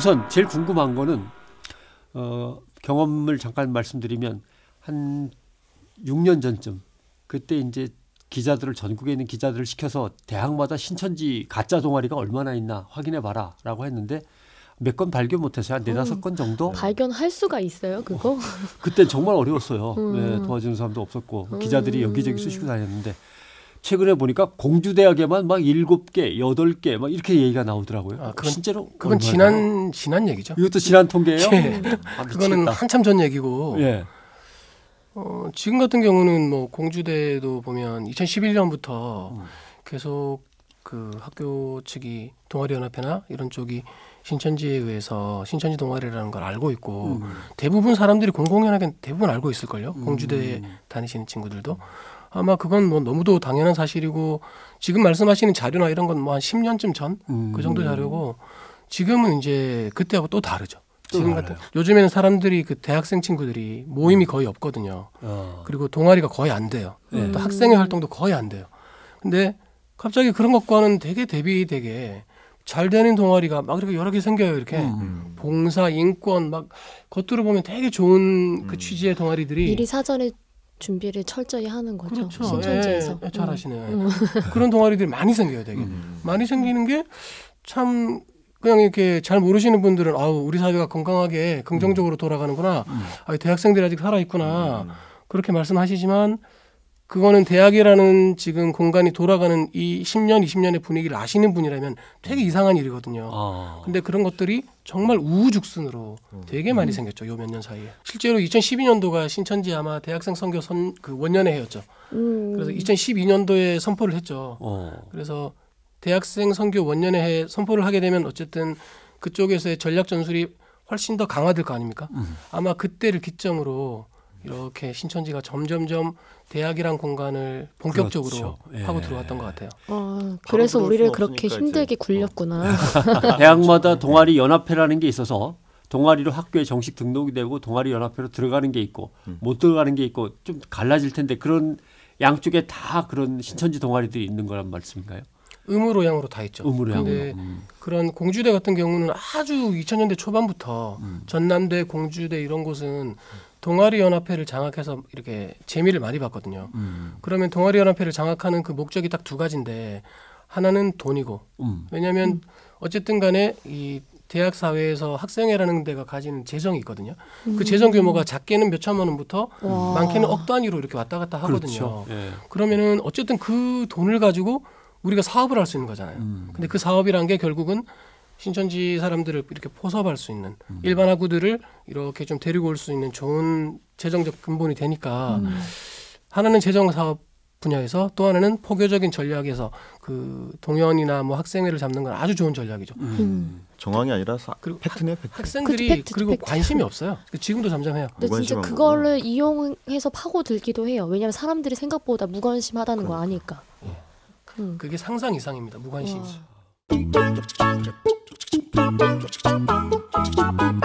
우선 제일 궁금한 거는 어, 경험을 잠깐 말씀드리면 한 6년 전쯤 그때 이제 기자들을 전국에 있는 기자들을 시켜서 대학마다 신천지 가짜 동아리가 얼마나 있나 확인해 봐라라고 했는데 몇 건 발견 못해서 한 네다섯 건 정도 발견할 수가 있어요, 그거? 그때 정말 어려웠어요. 음. 네, 도와주는 사람도 없었고 음. 기자들이 여기저기 쑤시고 다녔는데 최근에 보니까 공주대학에만 막 일곱 개, 여덟 개 막 이렇게 얘기가 나오더라고요. 아, 그건- 실제로 그건? 지난 지난 얘기죠. 이것도 지난 통계예요? 예. 아, 그거는. 한참 전 얘기고 예. 어, 지금 같은 경우는 뭐 공주대도 보면 2011년부터 음. 계속 그 학교 측이 동아리 연합회나 이런 쪽이 신천지에 의해서 신천지 동아리라는 걸 알고 있고 음. 대부분 사람들이 공공연하게 대부분 알고 있을걸요. 공주대 음. 다니시는 친구들도 아마 그건 뭐 너무도 당연한 사실이고 지금 말씀하시는 자료나 이런 건 뭐 한 10년쯤 전그 음. 정도 자료고 지금은 이제 그때하고 또 다르죠. 또 지금. 같은 요즘에는 사람들이 그 대학생 친구들이 모임이 거의 없거든요. 어. 그리고 동아리가 거의 안 돼요. 네. 또 학생회 활동도 거의 안 돼요. 근데 갑자기 그런 것과는 되게 대비되게 잘 되는 동아리가 막 이렇게 여러 개 생겨요. 이렇게 음. 봉사, 인권 막 겉으로 보면 되게 좋은 그 음. 취지의 동아리들이 미리 사전에 준비를 철저히 하는 거죠. 그렇죠. 신천지에서. 예, 예, 잘하시네. 음. 그런 동아리들이 많이 생겨요. 되게 음. 많이 생기는 게 참 그냥 이렇게 잘 모르시는 분들은 아우 우리 사회가 건강하게 긍정적으로 돌아가는구나. 음. 아, 대학생들이 아직 살아 있구나. 음. 그렇게 말씀하시지만 그거는 대학이라는 지금 공간이 돌아가는 이 10년, 20년의 분위기를 아시는 분이라면 되게 이상한 일이거든요. 아. 근데 그런 것들이 정말 우후죽순으로 되게 많이 생겼죠. 요 몇 년 사이에. 실제로 2012년도가 신천지 아마 대학생 선교 선 그 원년회 해였죠. 음. 그래서 2012년도에 선포를 했죠. 어. 그래서 대학생 선교 원년회 해 선포를 하게 되면 어쨌든 그쪽에서의 전략 전술이 훨씬 더 강화될 거 아닙니까? 음. 아마 그때를 기점으로 이렇게 신천지가 점점점 대학이란 공간을 본격적으로 그렇죠. 예. 하고 들어왔던 것 같아요. 아, 그래서 우리를 그렇게 힘들게 이제. 굴렸구나. 대학마다 동아리 연합회라는 게 있어서 동아리로 학교에 정식 등록이 되고 동아리 연합회로 들어가는 게 있고 음. 못 들어가는 게 있고 좀 갈라질 텐데 그런 양쪽에 다 그런 신천지 동아리들이 있는 거란 말씀인가요? 의무로 양으로 다 있죠. 의무로 양으로. 근데 음. 그런 공주대 같은 경우는 아주 2000년대 초반부터 음. 전남대, 공주대 이런 곳은 동아리 연합회를 장악해서 이렇게 재미를 많이 봤거든요. 음. 그러면 동아리 연합회를 장악하는 그 목적이 딱 두 가지인데 하나는 돈이고 음. 왜냐하면 어쨌든 간에 이 대학 사회에서 학생회라는 데가 가지는 재정이 있거든요. 그 재정 규모가 작게는 몇 천만 원부터 와. 많게는 억 단위로 이렇게 왔다 갔다 하거든요. 그렇죠. 예. 그러면은 어쨌든 그 돈을 가지고 우리가 사업을 할 수 있는 거잖아요. 음. 근데 그 사업이란 게 결국은 신천지 사람들을 이렇게 포섭할 수 있는 음. 일반 학우들을 이렇게 좀 데리고 올 수 있는 좋은 재정적 근본이 되니까 음. 하나는 재정 사업 분야에서 또 하나는 포교적인 전략에서 그 동연이나 뭐 학생회를 잡는 건 아주 좋은 전략이죠. 음. 정황이 아니라 사, 그리고 팩트네 팩트. 학생들이 그치, 팩트, 그리고 팩트. 관심이 없어요. 지금도 잠잠해요. 근데 진짜 그거를 이용해서 파고들기도 해요. 왜냐하면 사람들이 생각보다 무관심하다는 거 아니까. 음. 그게 상상 이상입니다. 무관심. 와. Thank you.